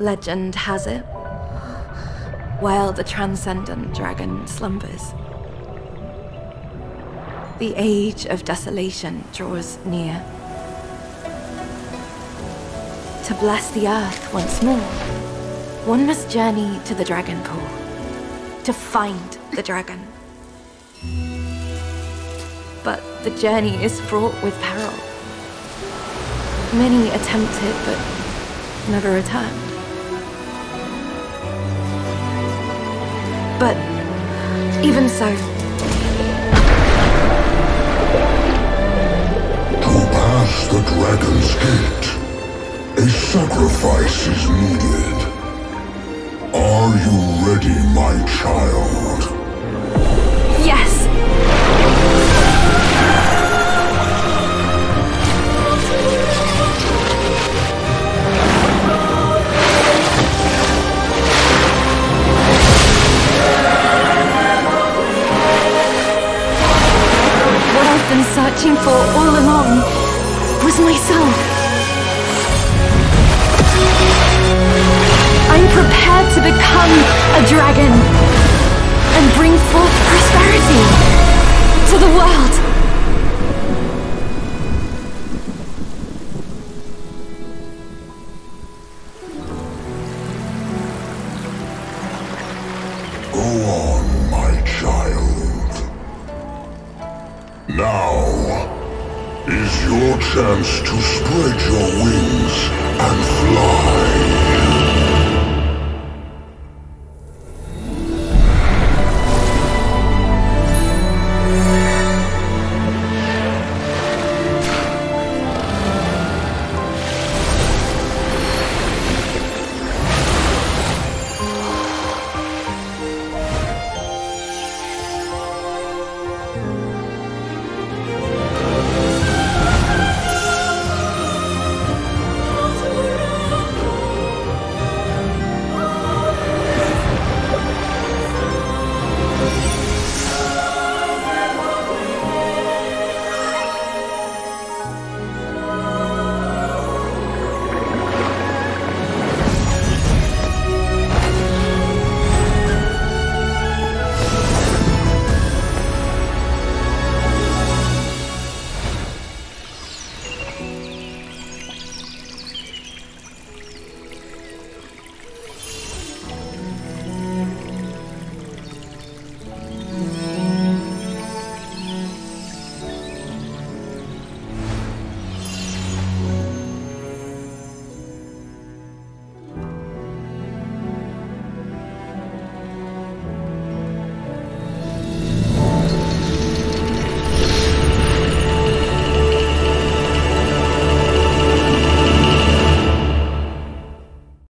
Legend has it, while the transcendent dragon slumbers, the age of desolation draws near. To bless the earth once more, one must journey to the dragon pool to find the dragon. But the journey is fraught with peril. Many attempt it, but never returned. But even so, To pass the Dragon's Gate, a sacrifice is needed. Are you ready, my child? Searching for all along was myself. I'm prepared to become a dragon and bring forth prosperity to the world. Go on, my child. Now is your chance to spread your wings